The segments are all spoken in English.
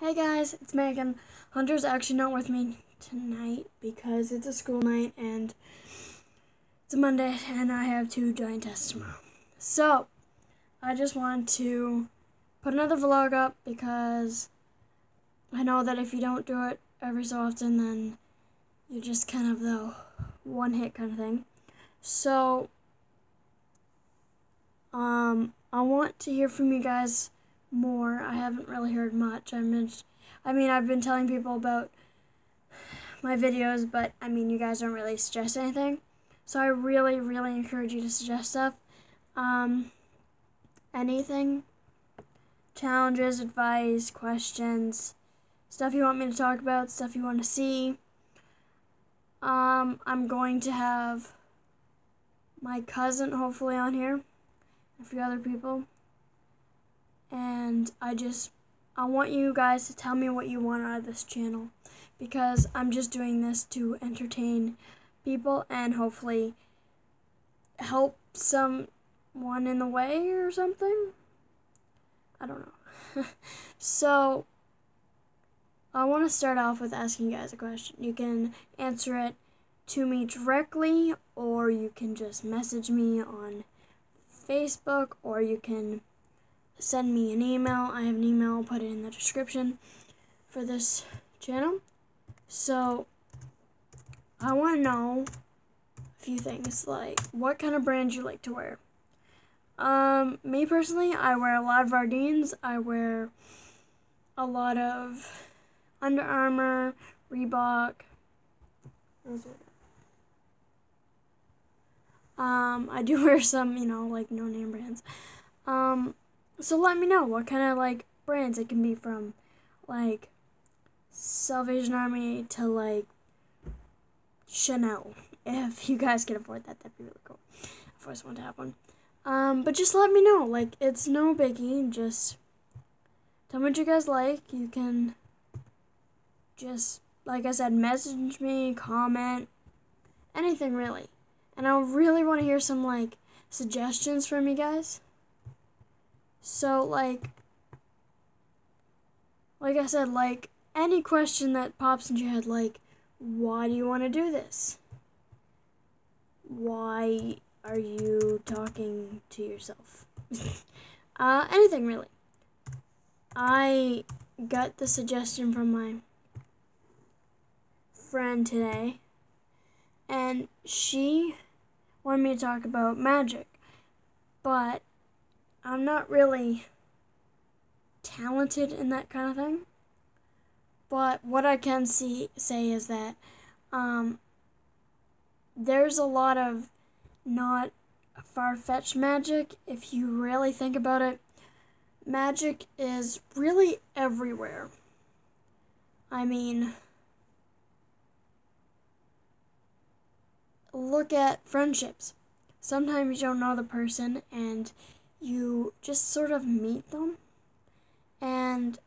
Hey guys, it's Megan. Hunter's actually not with me tonight because it's a school night and it's a Monday and I have two giant tests tomorrow. So, I just want to put another vlog up because I know that if you don't do it every so often, then you're just kind of the one hit kind of thing. So, um, I want to hear from you guys more. I haven't really heard much. I mean, I mean, I've been telling people about my videos, but I mean, you guys don't really suggest anything. So I really, really encourage you to suggest stuff. Um, anything, challenges, advice, questions, stuff you want me to talk about, stuff you want to see. Um, I'm going to have my cousin hopefully on here, a few other people and I just I want you guys to tell me what you want out of this channel because I'm just doing this to entertain people and hopefully help someone in the way or something. I don't know. so I want to start off with asking you guys a question. You can answer it to me directly or you can just message me on Facebook or you can send me an email. I have an email, I'll put it in the description for this channel. So, I want to know a few things, like what kind of brand you like to wear. Um, me personally, I wear a lot of Vardines. I wear a lot of Under Armour, Reebok. Um, I do wear some, you know, like no name brands. Um, so let me know what kind of like brands it can be from, like Salvation Army to like Chanel. If you guys can afford that, that'd be really cool. I've always wanted to have one. Um, but just let me know. Like it's no biggie. Just tell me what you guys like. You can just like I said, message me, comment, anything really. And I really want to hear some like suggestions from you guys. So, like, like I said, like, any question that pops into your head, like, why do you want to do this? Why are you talking to yourself? uh, anything really. I got the suggestion from my friend today, and she wanted me to talk about magic, but I'm not really talented in that kind of thing. But what I can see say is that um, there's a lot of not far-fetched magic if you really think about it. Magic is really everywhere. I mean, look at friendships. Sometimes you don't know the person and you just sort of meet them. And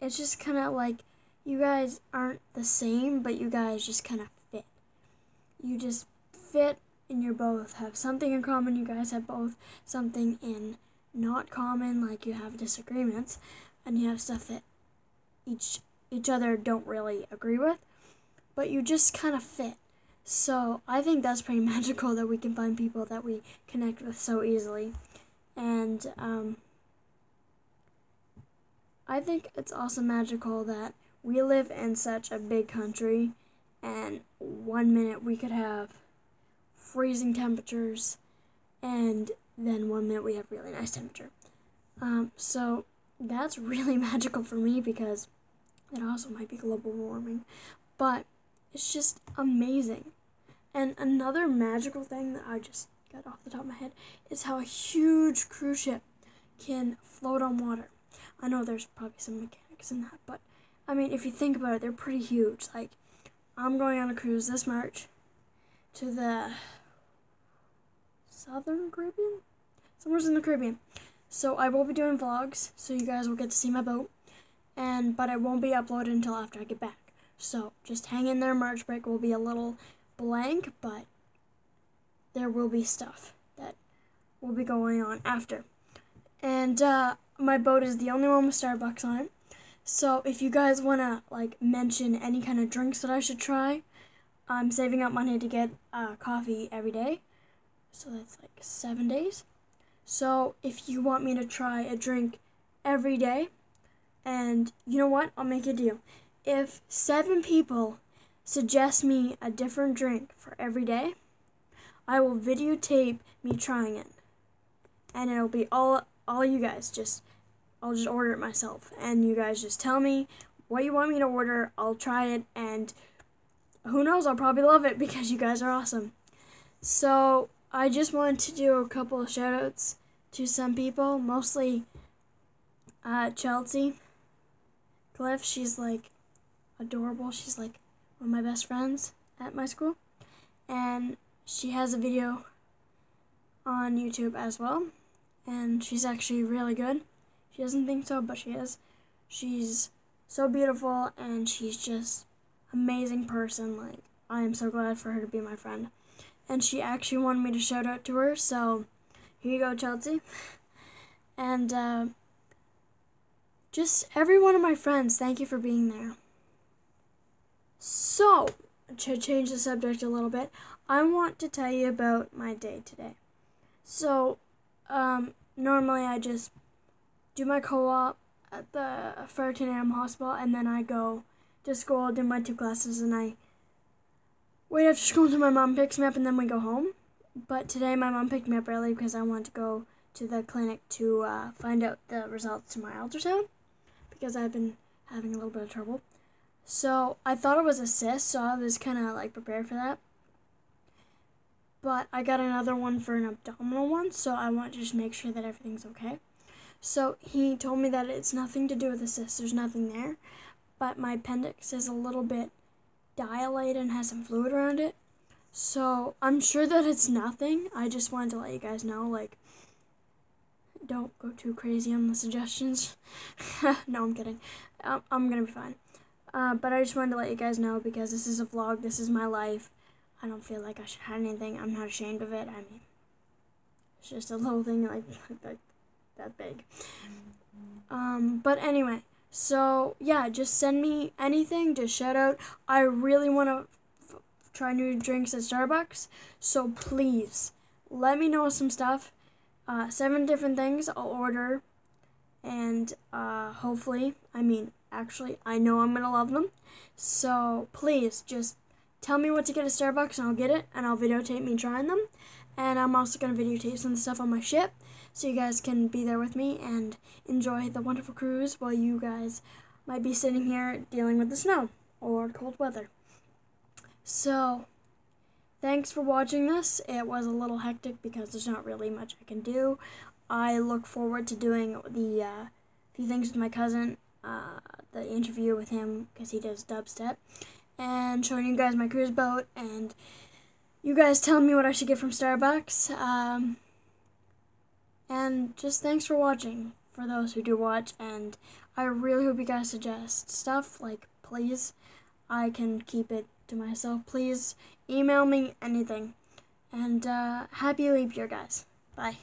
it's just kind of like you guys aren't the same but you guys just kind of fit. You just fit and you both have something in common. You guys have both something in not common like you have disagreements and you have stuff that each each other don't really agree with. But you just kind of fit so I think that's pretty magical that we can find people that we connect with so easily. And um, I think it's also magical that we live in such a big country and one minute we could have freezing temperatures and then one minute we have really nice temperature. Um, so that's really magical for me because it also might be global warming. But it's just amazing. And another magical thing that I just got off the top of my head is how a huge cruise ship can float on water. I know there's probably some mechanics in that, but I mean, if you think about it, they're pretty huge. Like, I'm going on a cruise this March to the Southern Caribbean? Somewhere's in the Caribbean. So I will be doing vlogs, so you guys will get to see my boat. And but I won't be uploaded until after I get back. So just hang in there. March break will be a little blank, but there will be stuff that will be going on after. And uh, my boat is the only one with Starbucks on it. So if you guys want to like mention any kind of drinks that I should try, I'm saving up money to get uh, coffee every day. So that's like seven days. So if you want me to try a drink every day, and you know what? I'll make a deal. If seven people suggest me a different drink for every day, I will videotape me trying it. And it'll be all all you guys just I'll just order it myself and you guys just tell me what you want me to order. I'll try it and who knows, I'll probably love it because you guys are awesome. So, I just wanted to do a couple of shout outs to some people, mostly uh, Chelsea. Cliff, she's like adorable. She's like one of my best friends at my school. And she has a video on YouTube as well. And she's actually really good. She doesn't think so, but she is. She's so beautiful and she's just amazing person. Like I am so glad for her to be my friend. And she actually wanted me to shout out to her, so here you go, Chelsea. And uh, just every one of my friends, thank you for being there. So, to change the subject a little bit, I want to tell you about my day today. So, um, normally I just do my co-op at the Farrington Animal Hospital, and then I go to school, do my two classes, and I wait after school until my mom picks me up, and then we go home. But today my mom picked me up early because I wanted to go to the clinic to uh, find out the results to my ultrasound because I've been having a little bit of trouble. So I thought it was a cyst, so I was kind of like prepared for that. But I got another one for an abdominal one, so I want to just make sure that everything's okay. So he told me that it's nothing to do with the cyst, there's nothing there, but my appendix is a little bit dilated and has some fluid around it. So I'm sure that it's nothing. I just wanted to let you guys know, like, don't go too crazy on the suggestions. no, I'm kidding. I'm, I'm gonna be fine. Uh, but I just wanted to let you guys know because this is a vlog. This is my life. I don't feel like I should hide anything. I'm not ashamed of it. I mean, it's just a little thing like, that big. Um, but anyway, so yeah, just send me anything, just shout out. I really want to try new drinks at Starbucks, so please let me know some stuff. Uh, seven different things I'll order, and uh, hopefully, I mean, actually, I know I'm gonna love them. So please just tell me what to get at Starbucks, and I'll get it, and I'll videotape me trying them. And I'm also gonna videotape some stuff on my ship so you guys can be there with me and enjoy the wonderful cruise while you guys might be sitting here dealing with the snow or cold weather. So, thanks for watching this. It was a little hectic because there's not really much I can do. I look forward to doing the uh, few things with my cousin, uh, the interview with him because he does dubstep, and showing you guys my cruise boat and you guys tell me what I should get from Starbucks. Um, and just thanks for watching, for those who do watch, and I really hope you guys suggest stuff, like, please, I can keep it to myself. Please email me anything. And uh, happy leap year, guys. Bye.